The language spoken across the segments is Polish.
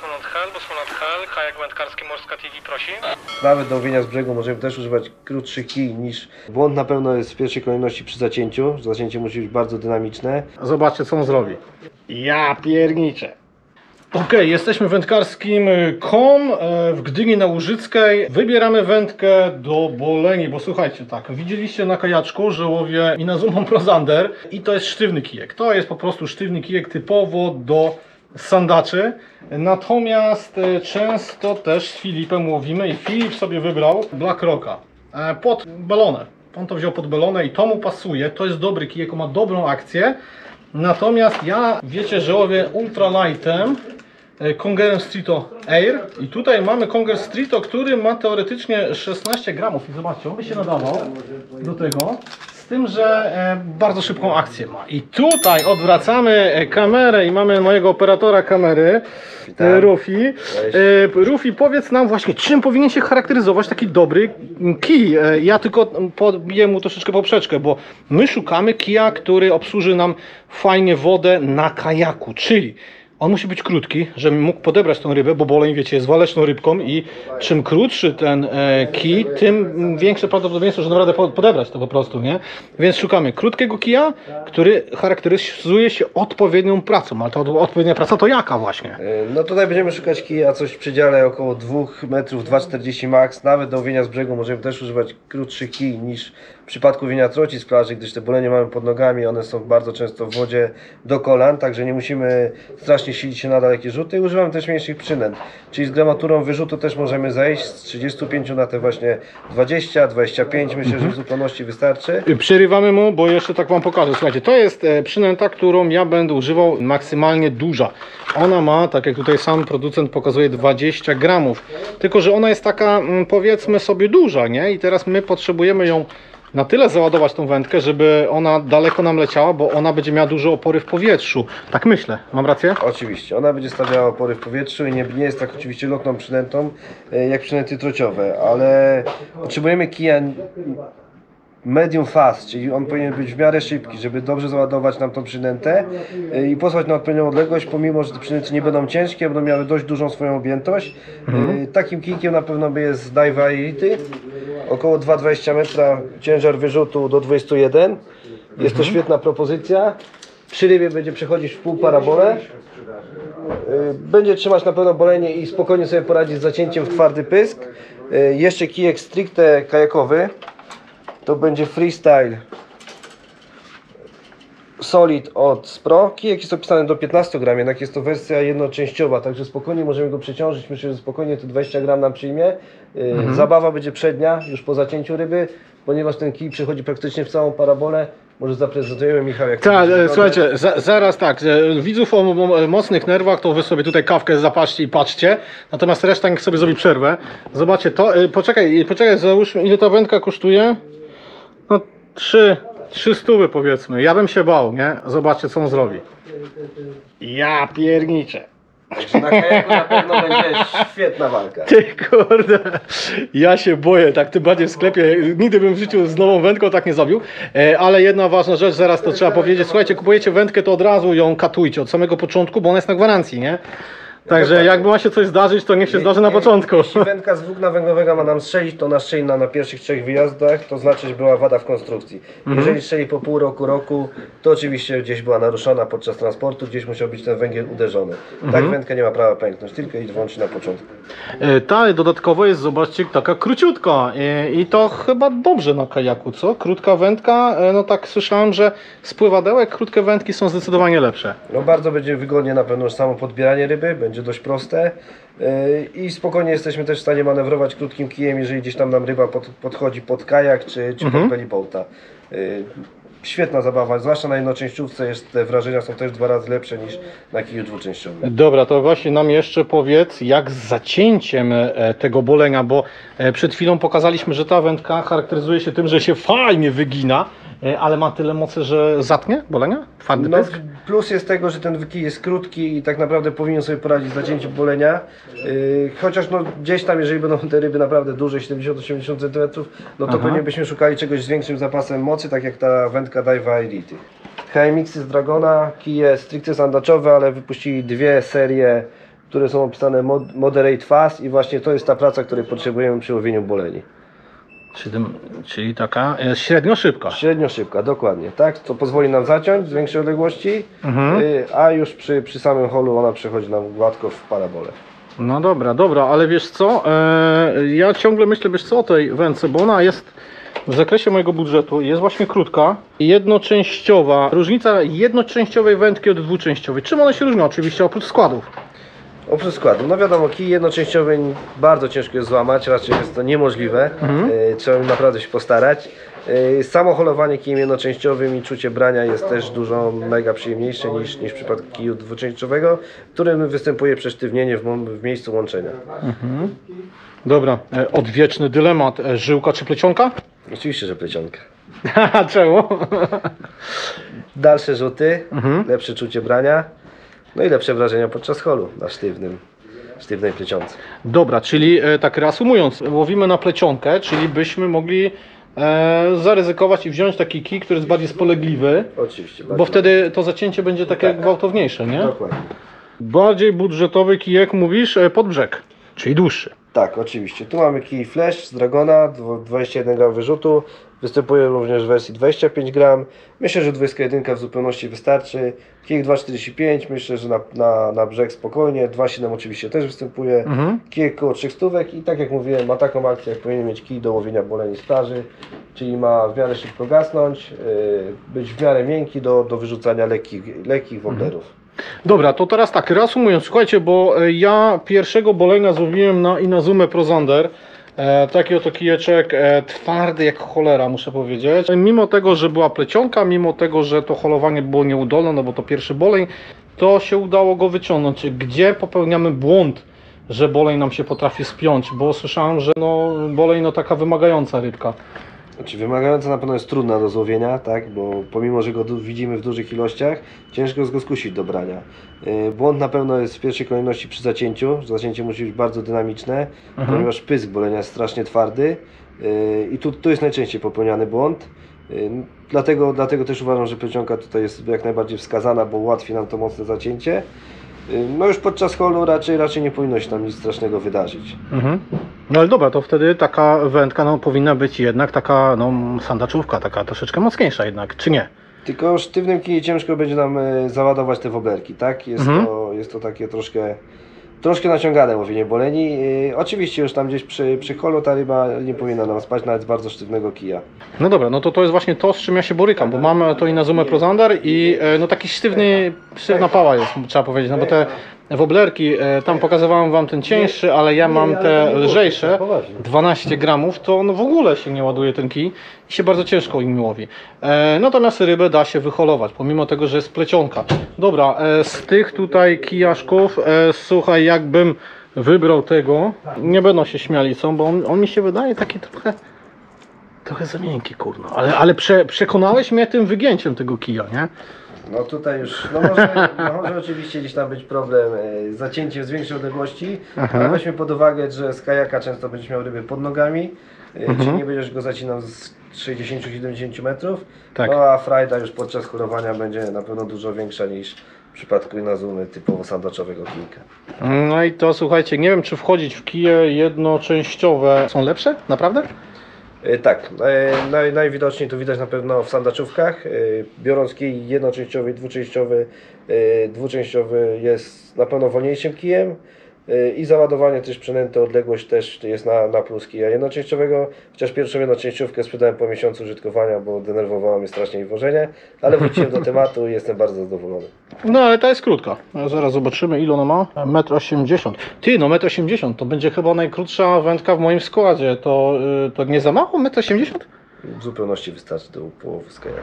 Bosman Hel, Bosman Hel, kajak wędkarski Morska TV prosi. Nawet do łowienia z brzegu możemy też używać krótszych kij niż błąd na pewno jest w pierwszej kolejności przy zacięciu. Zacięcie musi być bardzo dynamiczne. Zobaczcie, co on zrobi. Ja pierniczę. Okej, jesteśmy w wędkarskim y, KOM e, w Gdyni na Łużyckiej. Wybieramy wędkę do Boleni, bo słuchajcie, tak, widzieliście na kajaczku, że łowię Inazumą Prozander i to jest sztywny kijek. To jest po prostu sztywny kijek typowo do sandaczy. Natomiast e, często też z Filipem łowimy i Filip sobie wybrał Black Rocka e, pod balonę. On to wziął pod balonę i to mu pasuje. To jest dobry kijek, ma dobrą akcję. Natomiast ja wiecie, że łowię ultralightem e, Congerem Streeto Air i tutaj mamy Conger Streeto, który ma teoretycznie 16 gramów i zobaczcie, on by się nadawał do tego tym, że e, bardzo szybką akcję ma. I tutaj odwracamy e, kamerę i mamy mojego operatora kamery, Witam. e, Rufi. Cześć. E, Rufi, powiedz nam właśnie, czym powinien się charakteryzować taki dobry kij? Ja tylko podbiję mu troszeczkę poprzeczkę, bo my szukamy kija, który obsłuży nam fajnie wodę na kajaku, czyli on musi być krótki, żebym mógł podebrać tą rybę, bo boleń, wiecie, jest waleczną rybką i czym krótszy ten e, kij, tym większe prawdopodobieństwo, że naprawdę po- podebrać to po prostu, nie? Więc szukamy krótkiego kija, który charakteryzuje się odpowiednią pracą, ale ta od- odpowiednia praca to jaka właśnie? Yy, No tutaj będziemy szukać kija coś w przedziale około 2 metrów, 2,40 max. Nawet do łowienia z brzegu możemy też używać krótszych kij niż w przypadku łowienia troci z plaży, gdyż te bolenie mamy pod nogami, one są bardzo często w wodzie do kolan, także nie musimy strasznie silić się na dalekie rzuty. Używamy też mniejszych przynęt, czyli z gramaturą wyrzutu też możemy zejść z 35 na te właśnie 20, 25, myślę, że w zupełności wystarczy. Przerywamy mu, bo jeszcze tak Wam pokażę. Słuchajcie, to jest e, przynęta, którą ja będę używał maksymalnie duża. Ona ma, tak jak tutaj sam producent pokazuje, 20 gramów. Tylko, że ona jest taka, mm, powiedzmy sobie, duża, nie? I teraz my potrzebujemy ją na tyle załadować tą wędkę, żeby ona daleko nam leciała, bo ona będzie miała duże opory w powietrzu. Tak myślę. Mam rację? Oczywiście, ona będzie stawiała opory w powietrzu i nie, nie jest tak oczywiście lotną przynętą e, jak przynęty trociowe, ale potrzebujemy kija medium fast, czyli on powinien być w miarę szybki, żeby dobrze załadować nam tą przynętę e, i posłać na odpowiednią odległość, pomimo, że te przynęty nie będą ciężkie, będą miały dość dużą swoją objętość. E, Takim kijkiem na pewno by jest Daiwa Elity, około 2,20 metra, ciężar wyrzutu do 21. Jest to świetna propozycja. Przy rybie będzie przechodzić w pół parabolę. Y, Będzie trzymać na pewno bolenie i spokojnie sobie poradzić z zacięciem w twardy pysk. Y, Jeszcze kijek stricte kajakowy. To będzie freestyle Solid od Spro. Kijek jest opisany do 15 gram, jednak jest to wersja jednoczęściowa, także spokojnie możemy go przeciążyć. Myślę, że spokojnie te 20 gram nam przyjmie. Y, Zabawa będzie przednia, już po zacięciu ryby, ponieważ ten kij przechodzi praktycznie w całą parabolę. Może zaprezentujemy Michał, jak to Tak, e, słuchajcie, za, zaraz tak, e, widzów o mo- mocnych nerwach, to wy sobie tutaj kawkę zapatrzcie i patrzcie, natomiast reszta niech sobie zrobi przerwę. Zobaczcie to, e, poczekaj, poczekaj, załóżmy, ile ta wędka kosztuje? No, trzy, trzy stówy powiedzmy, ja bym się bał, nie? Zobaczcie, co on zrobi. Ja pierniczę. Także na kajaku na pewno będzie świetna walka. Ty kurde, ja się boję, tak tym bardziej w sklepie, nigdy bym w życiu z nową wędką tak nie zrobił, e, ale jedna ważna rzecz, zaraz to trzeba powiedzieć, słuchajcie, kupujecie wędkę, to od razu ją katujcie od samego początku, bo ona jest na gwarancji, nie? Także Dokładnie. jakby ma się coś zdarzyć, to niech się zdarzy na początku. Jeśli wędka z włókna węglowego ma nam strzelić, to ona strzeli nam na pierwszych trzech wyjazdach, to znaczy, że była wada w konstrukcji. Mhm. Jeżeli strzeli po pół roku, roku, to oczywiście gdzieś była naruszona podczas transportu, gdzieś musiał być ten węgiel uderzony. Mhm. Tak wędka nie ma prawa pęknąć, tylko i wyłącznie na początku. E, Ta dodatkowo jest, zobaczcie, taka króciutka e, i to chyba dobrze na kajaku, co? Krótka wędka, e, no tak słyszałem, że z pływadełek krótkie wędki są zdecydowanie lepsze. No bardzo będzie wygodnie na pewno samo podbieranie ryby, będzie dość proste yy, i spokojnie jesteśmy też w stanie manewrować krótkim kijem, jeżeli gdzieś tam nam ryba pod, podchodzi pod kajak czy, czy Mhm. pod bellyboata. Yy, Świetna zabawa, zwłaszcza na jednoczęściówce jest, te wrażenia są też dwa razy lepsze niż na kiju dwuczęściowym. Dobra, to właśnie nam jeszcze powiedz, jak z zacięciem e, tego bolenia, bo e, przed chwilą pokazaliśmy, że ta wędka charakteryzuje się tym, że się fajnie wygina, ale ma tyle mocy, że zatnie bolenia? Twardy No, pysk? plus jest tego, że ten kij jest krótki i tak naprawdę powinien sobie poradzić z zacięciem bolenia. Yy, chociaż no, gdzieś tam, jeżeli będą te ryby naprawdę duże, 70-80 cm, no to Aha. pewnie byśmy szukali czegoś z większym zapasem mocy, tak jak ta wędka Daiwa Elite. HMX z Dragona, kije stricte sandaczowe, ale wypuścili dwie serie które są opisane mod, moderate fast i właśnie to jest ta praca, której potrzebujemy przy łowieniu boleni. Czyli, czyli taka e, średnio szybka. Średnio szybka, dokładnie, tak? To pozwoli nam zaciąć z większej odległości, Mhm. y, a już przy, przy samym holu ona przechodzi nam gładko w parabolę. No dobra, dobra, ale wiesz co? E, ja ciągle myślę, wiesz co o tej wędce, bo ona jest w zakresie mojego budżetu, jest właśnie krótka i jednoczęściowa. Różnica jednoczęściowej wędki od dwuczęściowej. Czym one się różnią? Oczywiście oprócz składów. Oprócz składu, no wiadomo, kij jednoczęściowy bardzo ciężko jest złamać, raczej jest to niemożliwe, Mhm. y, trzeba naprawdę się postarać. Y, Samo holowanie kijem jednoczęściowym i czucie brania jest też dużo mega przyjemniejsze niż, niż w przypadku kiju dwuczęściowego, w którym występuje przesztywnienie w, mom- w miejscu łączenia. Dobra, e, odwieczny dylemat, e, żyłka czy plecionka? Oczywiście, że plecionka. Czemu? Dalsze rzuty, Mhm. lepsze czucie brania, no i lepsze wrażenia podczas holu na sztywnym, sztywnej plecionce. Dobra, czyli e, tak reasumując, łowimy na plecionkę, czyli byśmy mogli e, zaryzykować i wziąć taki kij, który jest bardziej spolegliwy, Oczywiście. bo wtedy to zacięcie będzie takie gwałtowniejsze, nie? Dokładnie. Bardziej budżetowy kijek mówisz e, pod brzeg, czyli dłuższy. Tak, oczywiście. Tu mamy kij Flash z Dragona, dwo- 21 gram wyrzutu. Występuje również w wersji 25 gram. Myślę, że 21 w zupełności wystarczy. Kijek 2,45 myślę, że na, na, na brzeg spokojnie. 2,7 oczywiście też występuje. Mhm. Kijek koło 3 stówek i tak jak mówiłem, ma taką akcję, jak powinien mieć kij do łowienia boleni plaży, czyli ma w miarę szybko gasnąć, yy, być w miarę miękki do, do wyrzucania lekkich, lekkich woblerów. Dobra, to teraz tak, reasumując, słuchajcie, bo e, ja pierwszego bolenia złowiłem na Inazumę Prozander. E, taki oto kijeczek, e, twardy jak cholera, muszę powiedzieć. Mimo tego, że była plecionka, mimo tego, że to holowanie było nieudolne, no bo to pierwszy boleń, to się udało go wyciągnąć. Gdzie popełniamy błąd, że boleń nam się potrafi spiąć? Bo słyszałem, że no, boleń no taka wymagająca rybka. Znaczy wymagająca na pewno jest trudna do złowienia, tak? bo pomimo, że go widzimy w dużych ilościach, ciężko jest go skusić do brania. Yy, Błąd na pewno jest w pierwszej kolejności przy zacięciu, zacięcie musi być bardzo dynamiczne, Mhm. ponieważ pysk bolenia jest strasznie twardy yy, i tu, tu jest najczęściej popełniany błąd. Yy, Dlatego, dlatego też uważam, że plecionka tutaj jest jak najbardziej wskazana, bo ułatwi nam to mocne zacięcie. No już podczas holu raczej, raczej nie powinno się tam nic strasznego wydarzyć. Mhm. No ale dobra, to wtedy taka wędka no, powinna być jednak taka no, sandaczówka, taka troszeczkę mocniejsza jednak, czy nie? Tylko sztywnym kiju ciężko będzie nam e, załadować te woblerki, tak? Jest, Mhm. to, jest to takie troszkę, troszkę naciągane łowienie boleni. E, Oczywiście już tam gdzieś przy, przy holu ta ryba nie powinna nam spać nawet z bardzo sztywnego kija. No dobra, no to to jest właśnie to, z czym ja się borykam, bo mam to i na Zoomę Prozander i no taki sztywny, sztywna pała jest, trzeba powiedzieć, no bo te woblerki, e, tam pokazywałem wam ten cieńszy, ale ja mam te lżejsze, 12 gramów, to no w ogóle się nie ładuje ten kij i się bardzo ciężko im łowi. E, natomiast rybę da się wyholować, pomimo tego, że jest plecionka. Dobra, e, z tych tutaj kijaszków, słuchaj, jakbym wybrał tego, nie będą się śmiali, co, bo on, on mi się wydaje taki trochę Trochę za miękki, kurno. Ale, ale prze, przekonałeś mnie tym wygięciem tego kija, nie? No tutaj już, no może, no może oczywiście gdzieś tam być problem e, z zacięciem z większej odległości, Aha. ale weźmy pod uwagę, że z kajaka często będziesz miał ryby pod nogami, e, Mhm. czyli nie będziesz go zacinał z 60-70 metrów, Tak. no a frajda już podczas holowania będzie na pewno dużo większa niż w przypadku inazumy typowo sandaczowego kijka. No i to słuchajcie, nie wiem czy wchodzić w kije jednoczęściowe są lepsze? Naprawdę? E, Tak, e, naj, najwidoczniej to widać na pewno w sandaczówkach. E, Biorąc kij jednoczęściowy i dwuczęściowy, dwuczęściowy jest na pewno wolniejszym kijem i załadowanie też przynęty odległość też jest na, na plus kija jednoczęściowego, chociaż pierwszą jednoczęściówkę sprzedałem po miesiącu użytkowania, bo denerwowało mnie strasznie wożenie, ale wróciłem do tematu i jestem bardzo zadowolony. No ale ta jest krótka. Zaraz zobaczymy ile ona ma. 1,80 m. Ty, no 1,80 m to będzie chyba najkrótsza wędka w moim składzie. To, y, to nie za mało? 1,80 m? W zupełności wystarczy do połowy z kajaka.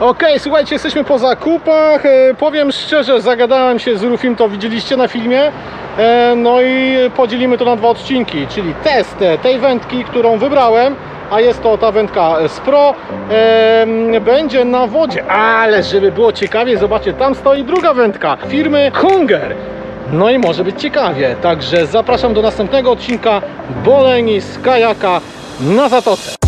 Okej, słuchajcie, jesteśmy po zakupach. E, powiem szczerze, zagadałem się z Rufim, to widzieliście na filmie. E, no i podzielimy to na dwa odcinki, czyli test tej wędki, którą wybrałem, a jest to ta wędka z Pro, e, będzie na wodzie. Ale żeby było ciekawie, zobaczcie, tam stoi druga wędka firmy Kunger. No i może być ciekawie. Także zapraszam do następnego odcinka Boleni z kajaka na Zatoce.